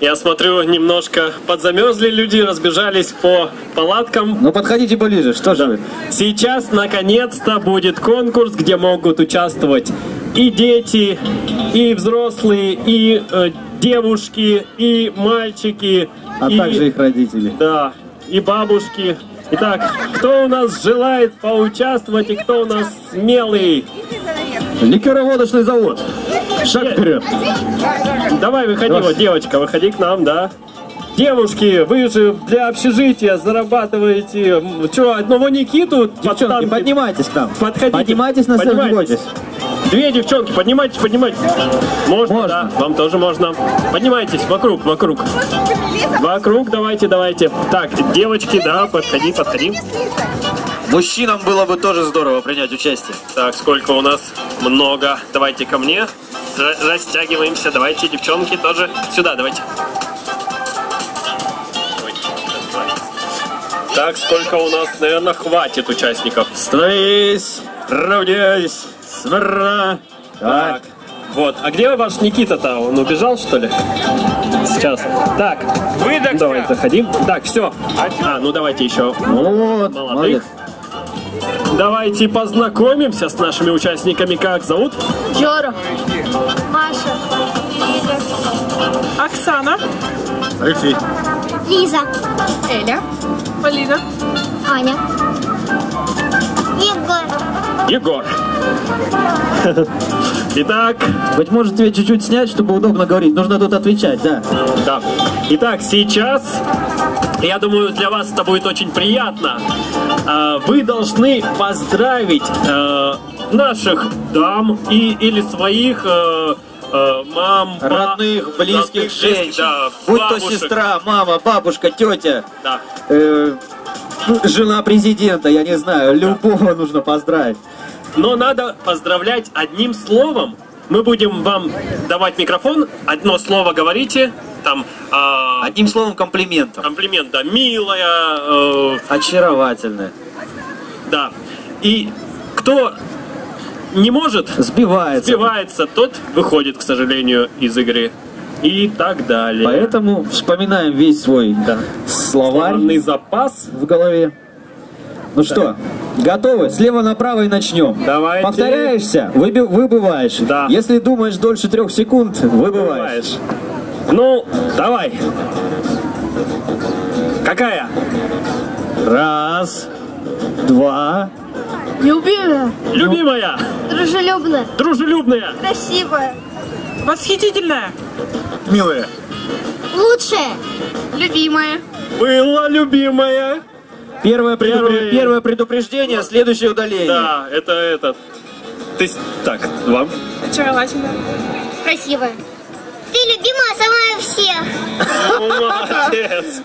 Я смотрю, немножко подзамерзли люди, разбежались по палаткам. Ну подходите ближе, что же вы? Сейчас, наконец-то, будет конкурс, где могут участвовать и дети, и взрослые, и э, девушки, и мальчики, А и, также их родители. да, и бабушки. Итак, кто у нас желает поучаствовать и кто у нас смелый? Ликероводочный завод. Шаг вперед. Давай, выходи, Давай. вот девочка, выходи к нам, да. Девушки, вы же для общежития зарабатываете, что, одного Никиту Девчонки, танки- поднимайтесь к нам. Подходите. Поднимайтесь на бойтесь. Две девчонки, поднимайтесь, поднимайтесь. Можно, Можно. да, вам тоже можно. Поднимайтесь, вокруг, вокруг. Вокруг, давайте, давайте. Так, девочки, да, подходи, подходи. Мужчинам было бы тоже здорово принять участие. Так, сколько у нас? Много. Давайте ко мне. Растягиваемся. Давайте, девчонки, тоже сюда, давайте. Так, сколько у нас, наверное, хватит участников. Становись, равняйсь, смирно. Так. Вот. А где ваш Никита-то? Он убежал, что ли? Сейчас. Так. Выдохся. Давай, заходим. Так, все. А, ну давайте еще. Вот, Молодых. молодец. Давайте познакомимся с нашими участниками. Как зовут? Жора. Маша. Оксана. Алексей. Лиза. Эля. Полина. Аня. Егор. Егор. Итак, Быть может тебе чуть-чуть снять, чтобы удобно говорить. Нужно тут отвечать, да. да. Итак, сейчас, я думаю, для вас это будет очень приятно. А, Вы должны поздравить э, наших дам и или своих э, э, мам, Родных, близких, родных, женщин. да, Будь то сестра, мама, бабушка, тетя, Да. э, жена президента, я не знаю, любого нужно поздравить. Но надо поздравлять одним словом. Мы будем вам давать микрофон, одно слово говорите, там а, Одним словом, комплиментом. комплимент, да, милая, э, Очаровательная. да. И кто не может, Сбивается. сбивается, тот выходит, к сожалению, из игры. И так далее. Поэтому вспоминаем весь свой словарь Словарный запас. в голове. Ну что, готовы? Слева направо и начнем. Давайте. Повторяешься, выби- выбываешь. Да. Если думаешь дольше трех секунд, выбываешь. Бываешь. Ну, давай. Какая? Раз, два, Любимая. Любимая, Дружелюбная. дружелюбная, Красивая. Восхитительная. милая. Лучшая. Любимая. была любимая. Первое, предупре- Первый. первое предупреждение, следующее удаление. Да, это этот. Ты... Так, вам. Очаровательная. Красивая. Ты любимая самая всех. Молодец.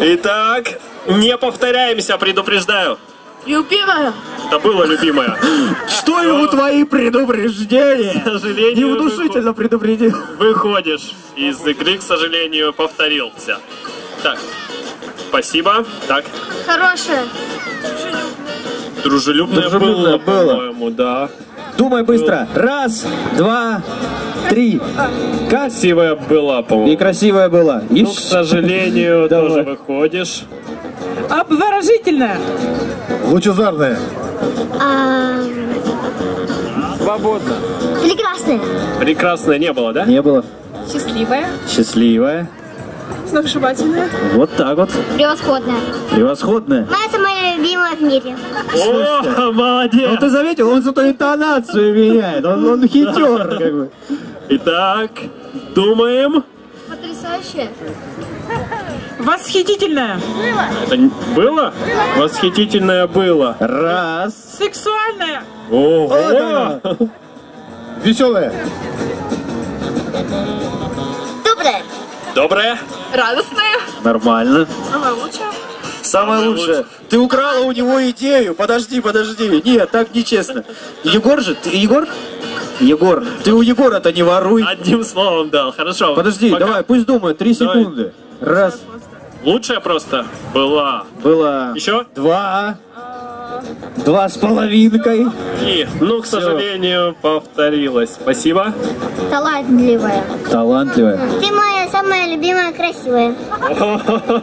Итак, не повторяемся, предупреждаю. Любимая. Это было любимая. Что ему твои предупреждения? К сожалению, Невнушительно предупредил. выходишь из игры, к сожалению, повторился. Так, спасибо. Так, Хорошая. дружелюбная, Дружелюбная было, было. по-моему, да. Думай быстро. Раз, два, три. Как? Красивая была, И по-моему. красивая была. И Ну, к сожалению, Давай. тоже выходишь. Обворожительная. Лучезарная. А, Свободно. прекрасная. Прекрасная не было, да? Не было. Счастливая. Счастливая. Сногсшибательная. Вот так вот. Превосходная. Превосходная. Моя самая любимая в мире. О, молодец! Ну ты заметил, он зато интонацию меняет. Он, он хитер, как бы. Итак, думаем. Потрясающая. Восхитительная. Это н- было? Восхитительное было. Раз. Сексуальная. Ого! Веселая. Добрая. Доброе. Радостная. Нормально. Самая лучшая. Самое Самое лучшее. лучшее. Ты украла у него идею. Подожди, подожди. Нет, так нечестно. Егор же, ты Егор? Егор, ты у Егора-то не воруй. Одним словом дал. Хорошо. Подожди, Пока- давай, пусть думает. Три Давай. секунды. Раз. Лучшая просто была. Было. Еще? Два. Два с половинкой. И, ну, к сожалению, повторилось. Спасибо. Талантливая. Талантливая. Ты моя самая любимая красивая.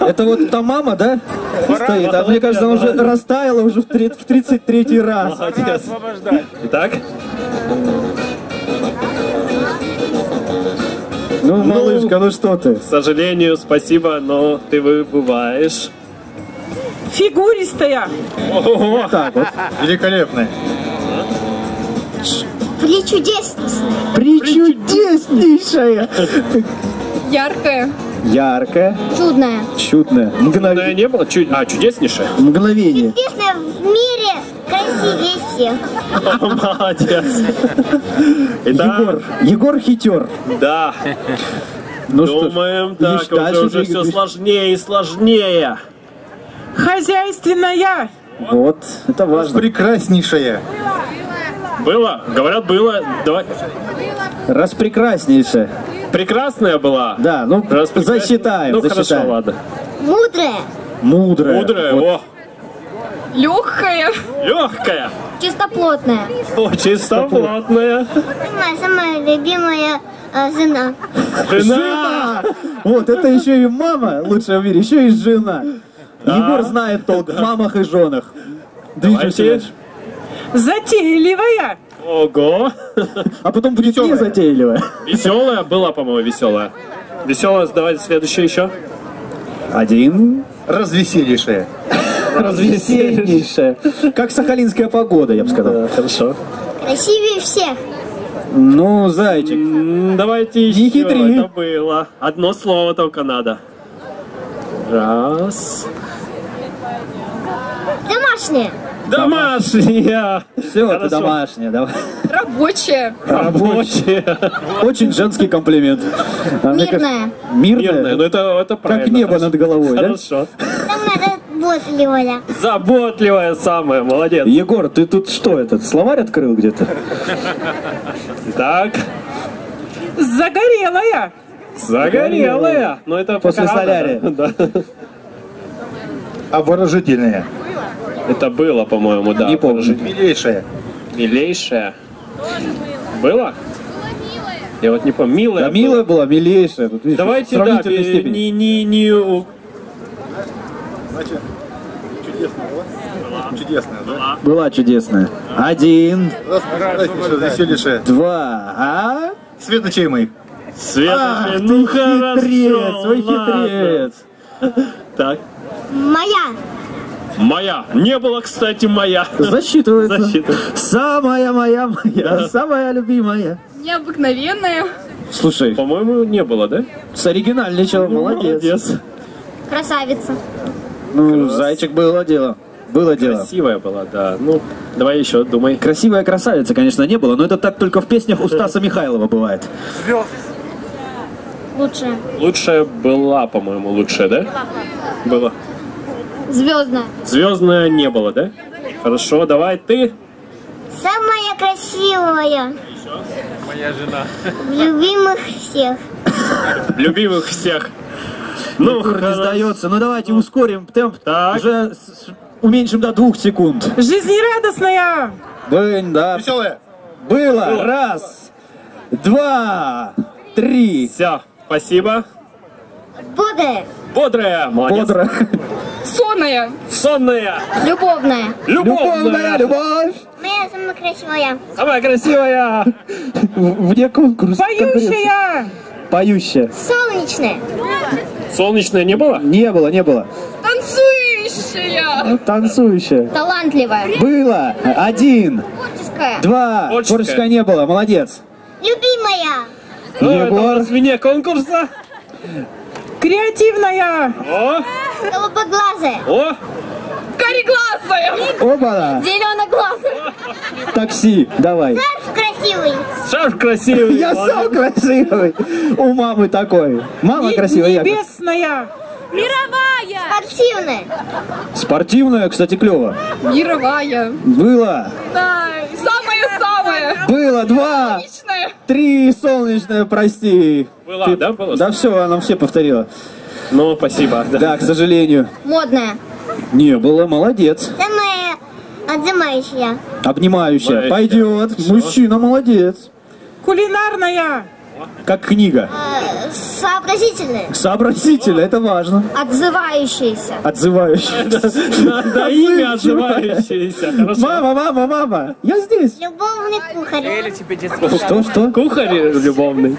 Это вот та мама, да? Стоит. А мне кажется, она уже растаяла уже в три- в 33 раз. Молодец. Итак, Ну, малышка, ну что ты? к сожалению, спасибо, но ты выбываешь. Фигуристая. Ого! Так вот. Великолепный. Причудесная. Причудеснейшая. Яркая. Яркая, Чудная. чудная. Мгновение. не было? Чуть... А, чудеснейшее? Мгновение. Чудесная в мире красивее всех. Молодец. Итак, Егор. Егор хитер. да, Ну что, думаем, видишь, так, уже, дальше уже все сложнее и сложнее. Хозяйственная. Вот, это важно. Прекраснейшая. Было? Говорят, было. Давай. Распрекраснейшая. Прекрасная была. Да, ну, Раз прекрасная- засчитаем, Ну, засчитаем. хорошо, ладно. Мудрая. Мудрая. Мудрая, Вот. о, Легкая. легкая, Чистоплотная. о, чистоплотная. Моя самая любимая э, жена. Жена. Вот, это еще и мама лучшая в мире, еще и жена. Егор знает толк в мамах и женах. Движемся. Затейливая. Ого. А потом будет не затейливая. Веселая была, по-моему, веселая. Веселая, давайте следующее еще. Один. Развеселейшая. Развеселейшая. Как сахалинская погода, я бы сказал. Хорошо. Красивее всех. Ну, зайчик. М, Давайте еще. Не хитри. Это было. Одно слово только надо. Раз. Домашняя. Домашняя. Все, это домашняя. Давай. Рабочая. Рабочая. Очень женский комплимент. А Мирная. Мирная. Ну это, это правильно. небо хорошо. над головой, да? Хорошо. Заботливая. Заботливая самая. Молодец. Егор, ты тут что, этот словарь открыл где-то? Так. Загорелая. Загорелая. Ну это После солярия. Да. Да. Обворожительная. Это было, по-моему, да. Не помню. Милейшая. Милейшая. Было? Я вот не помню. Милая. Да, милая была, милейшая. Тут, видишь, Давайте, да, степени. не, не, не... у- Чудесная, да? Была чудесная. Один, Развеселейшая. два, а? Светочей Света, Ах, ну ты хорошо, хитрец, ой, хитрец. Так. Моя. Моя. Не было, кстати, моя. Засчитывается. Засчитывается. Самая моя моя, самая любимая. Необыкновенная. Слушай, По-моему, не было, да? с оригинальничал, молодец. Красавица. Ну, зайчик было дело. Было дело. Красивая была, да. Ну, давай еще, думай. Красивая красавица, конечно, не было, но это так только в песнях у Стаса Михайлова бывает. Лучшая. Лучшая была, по-моему, лучшая, да? Была. Звездная. Звездная не было, да? Хорошо, давай ты. Самая красивая. Моя жена. В любимых всех. Любимых всех. Ну, не сдается. Ну давайте ускорим темп. Так. Уже уменьшим до двух секунд. Жизнерадостная. Блин, да. Веселая. Было. Раз, два, три. Все, спасибо. Бодрая. Бодрая, молодец. Бодро. Сонная. Сонная. Любовная. Любовная Любовная. любовь. Моя самая красивая. Самая красивая. В- Вне конкурса. Поющая. Поющая. Солнечная. Солнечная не было? Не было, не было. Танцующая. Танцующая. Талантливая. Было. Один, Творческая. два. Творческая. Творческая не было. Молодец. Любимая. Ну, это у Егор. нас вне конкурса. Креативная. О, Голубоглазая. о, Кореглазая. Оба. Зеленоглазая. Такси. Давай. Шарф красивый. шарф красивый. Я сам красивый. У мамы такой. Мама красивая. Небесная. Мировая. Спортивная. Спортивная, кстати, клево. Мировая. Было. Да. Самая-самая. Было два. Три солнечная, прости. Была, да, было? Да все, она все повторила. Ну, спасибо. Да. Да, к сожалению. Модная. Не было, молодец. Самая отжимающая. Обнимающая. Пойдет. Мужчина молодец. Кулинарная. Как книга. Э, Сообразительные. Сообразительно, это важно. Отзывающиеся. Отзывающийся. Да, имя отзывающееся. Хорошо. Мама, мама, мама, я здесь. Любовный кухарь. Что, что? Кухарь любовный.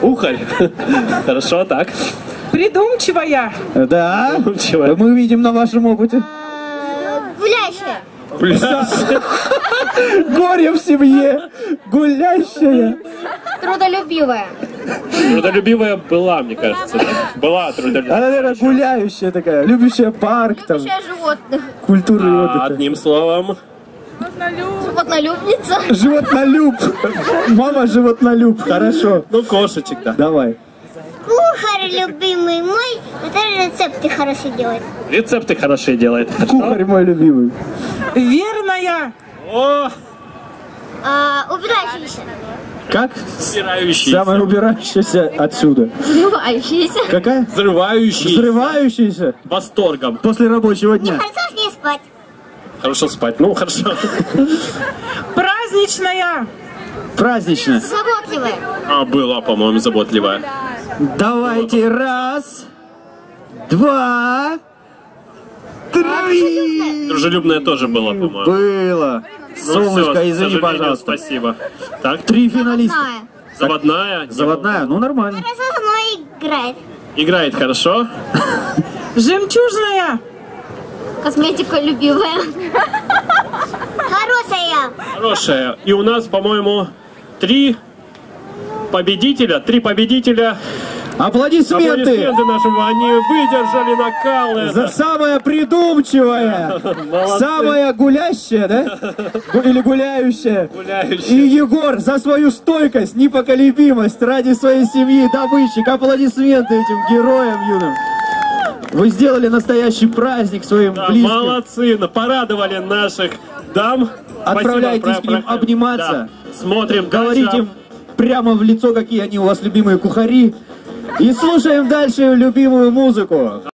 Ухарь. Хорошо, так. Придумчивая. Да, Придумчивая. мы видим на вашем опыте. Э, Гулящая. Горе в семье, гулящая. Трудолюбивая. Трудолюбивая была, мне кажется. Была трудолюбивая. Она, наверное, гуляющая такая, любящая парк, там, Любящая животных. культуру А, отдыха. Одним словом. Животнолюбница. Животнолюб. Мама животнолюб, хорошо. Ну, кошечек, да. Давай. Кухарь любимый мой, который рецепты хорошо делает. Рецепты хорошие делает. Кухарь мой любимый. Верная. О, А, убирающийся. Как? стирающий. Самая убирающаяся отсюда. Взрывающийся. Какая? Взрывающий. Взрывающаяся Восторгом. после рабочего дня. Хорошо с ней спать. Хорошо спать. Ну, хорошо. Праздничная. Празднично. Заботливая. А, была, по-моему, заботливая. Давайте раз, два, три. Дружелюбная тоже была, по-моему. Было. Ну, Солнышко, всё, к извини, пожалуйста. Спасибо. Так, Три финалиста. Заводная. Заводная, ну нормально. Хорошо со мной играет. Играет хорошо. Жемчужная. Косметика любимая. Хорошая. Хорошая. И у нас, по-моему, три победителя. Три победителя. Аплодисменты Аплодисменты нашим. Они выдержали накал. за это. самое придумчивое, Молодцы. самое гулящее, да? Или гуляющее. И Гуляющие. Егор за свою стойкость, непоколебимость ради своей семьи, добытчик. Аплодисменты этим героям юным. Вы сделали настоящий праздник своим Да, близким. молодцы. Порадовали наших дам. Отправляйтесь Спасибо, к ним обниматься. Да. Смотрим Говорить дальше. им прямо в лицо, какие они у вас любимые кухари. И слушаем дальше любимую музыку.